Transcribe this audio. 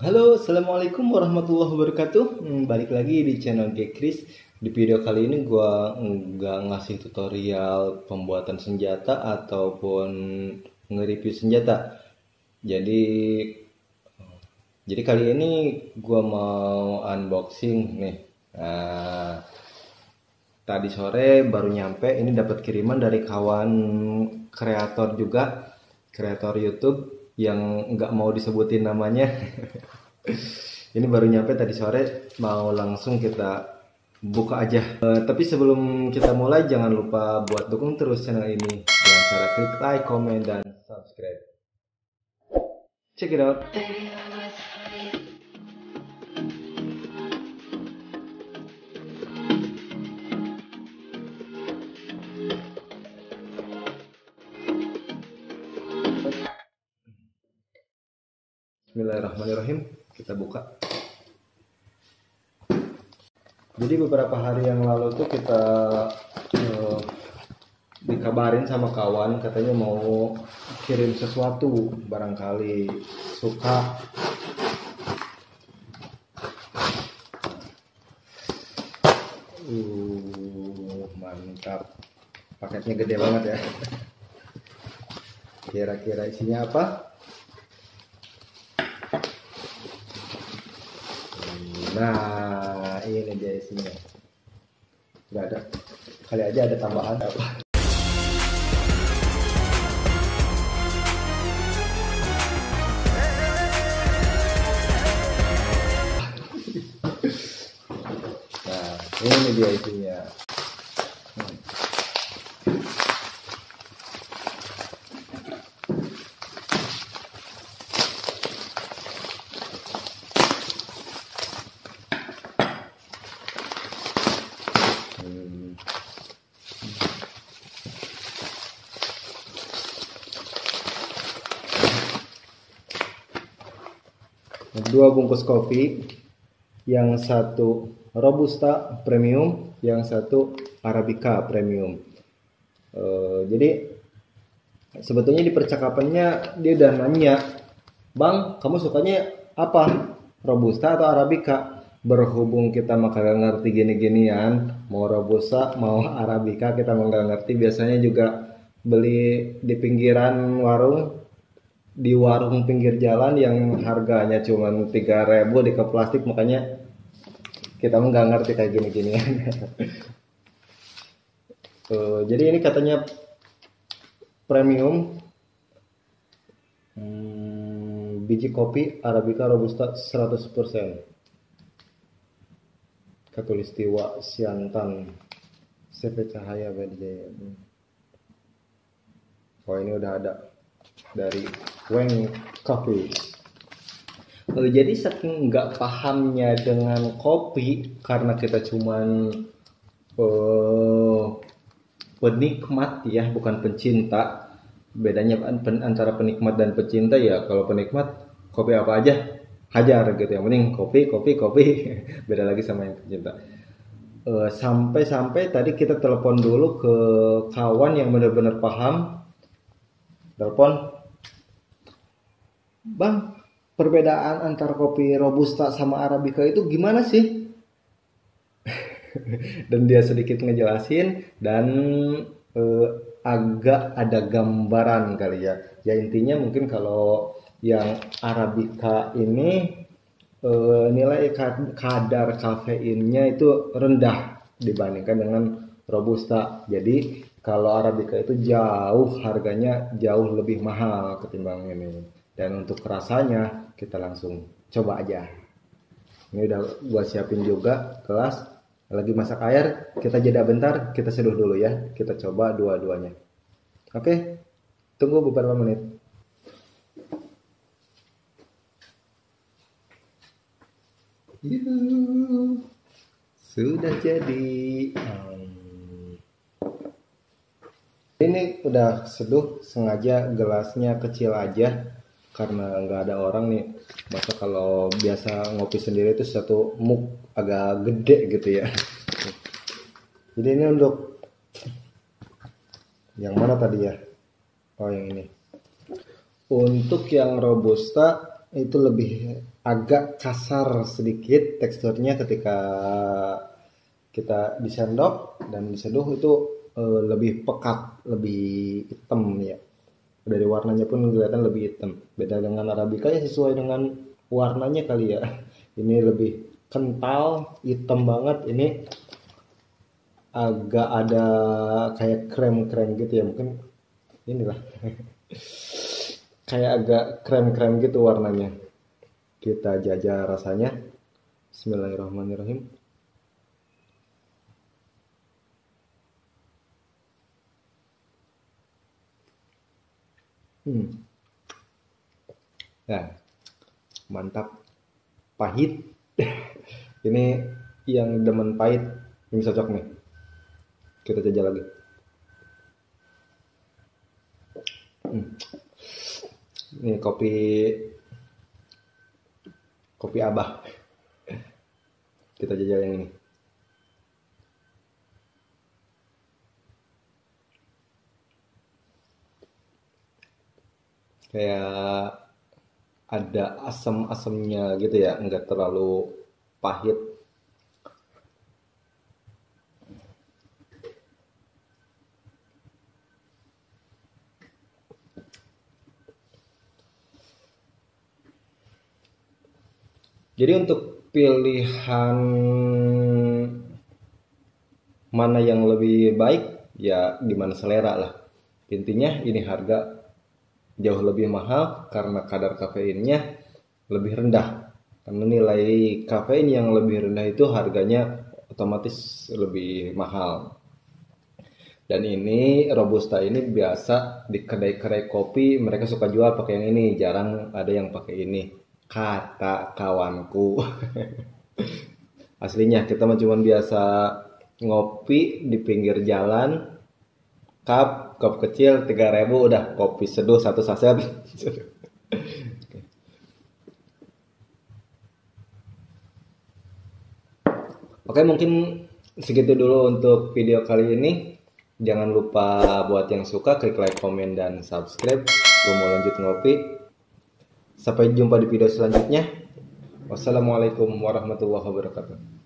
Halo, assalamualaikum warahmatullahi wabarakatuh. Hmm, balik lagi di channel Gekris. Di video kali ini gua nggak ngasih tutorial pembuatan senjata ataupun nge-review senjata. Jadi jadi kali ini gua mau unboxing nih. Nah, tadi sore baru nyampe. Ini dapat kiriman dari kawan kreator juga, kreator YouTube yang nggak mau disebutin namanya. ini baru nyampe tadi sore, mau langsung kita buka aja. Eh, tapi sebelum kita mulai, jangan lupa buat dukung terus channel ini dengan cara klik like, comment, dan subscribe. Check it out. Bismillahirrahmanirrahim. Kita buka. Jadi beberapa hari yang lalu tuh kita eh, dikabarin sama kawan katanya mau kirim sesuatu barangkali suka uh mantap paketnya gede banget ya kira-kira isinya apa Nah, ini dia isinya. Gak ada. Kali aja ada tambahan apa. Nah, ini dia isinya. Dua bungkus kopi, yang satu robusta premium, yang satu arabica premium. Eh, jadi sebetulnya di percakapannya dia udah nanya, bang, kamu sukanya apa, robusta atau arabica? berhubung kita mah kagak ngerti gini-ginian mau robusta mau arabica kita mah ngerti biasanya juga beli di pinggiran warung di warung pinggir jalan yang harganya cuma 3000 di ke plastik makanya kita nggak ngerti kayak gini-ginian Tuh, jadi ini katanya premium. Hmm, biji kopi arabica robusta 100% Katulistiwa Siantan. CV Cahaya Badjaya Oh ini udah ada dari Weng Coffee Eh, jadi saking nggak pahamnya dengan kopi karena kita cuman eh, penikmat ya bukan pencinta. Bedanya an- antara penikmat dan pecinta ya kalau penikmat kopi apa aja hajar gitu. Yang penting kopi kopi kopi. Beda lagi sama yang pecinta Eh, sampai-sampai tadi kita telepon dulu ke kawan yang benar-benar paham. Telepon bang perbedaan antara kopi robusta sama arabica itu gimana sih? Dan dia sedikit ngejelasin dan eh, agak ada gambaran kali ya. Ya intinya mungkin kalau yang arabica ini eh, nilai ka- kadar kafeinnya itu rendah dibandingkan dengan robusta. Jadi kalau arabica itu jauh harganya jauh lebih mahal ketimbang ini dan untuk rasanya kita langsung coba aja. Ini udah gua siapin juga kelas. Lagi masak air kita jeda bentar kita seduh dulu ya. Kita coba dua-duanya. Oke tunggu beberapa menit. Yuhu, sudah jadi. Ini udah seduh sengaja gelasnya kecil aja karena nggak ada orang nih masa kalau biasa ngopi sendiri itu satu muk agak gede gitu ya. Jadi ini untuk yang mana tadi ya? Oh yang ini. Untuk yang robusta itu lebih agak kasar sedikit teksturnya ketika kita disendok dan diseduh itu uh, lebih pekat, lebih hitam ya. Dari warnanya pun kelihatan lebih hitam. Beda dengan arabica ya sesuai dengan warnanya kali ya. Ini lebih kental, hitam banget. Ini agak ada kayak krem-krem gitu ya mungkin inilah kayak agak krem-krem gitu warnanya kita jajah rasanya Bismillahirrahmanirrahim hmm. ya mantap. Pahit. Ini yang demen pahit ini cocok nih. Kita jajal lagi. Hmm. ini kopi kopi abah. Kita jajal yang ini kayak ada asam-asamnya gitu ya nggak terlalu pahit Jadi untuk pilihan mana yang lebih baik ya gimana selera lah. Intinya ini harga jauh lebih mahal karena kadar kafeinnya lebih rendah. Karena nilai kafein yang lebih rendah itu harganya otomatis lebih mahal. Dan ini robusta ini biasa di kedai-kedai kopi mereka suka jual pakai yang ini, jarang ada yang pakai ini kata kawanku aslinya kita cuma biasa ngopi di pinggir jalan cup cup kecil 3000 udah. Kopi seduh satu saset. Oke mungkin segitu dulu untuk video kali ini. Jangan lupa buat yang suka klik like komen dan subscribe. Gue mau lanjut ngopi. Sampai jumpa di video selanjutnya. Wassalamualaikum warahmatullahi wabarakatuh.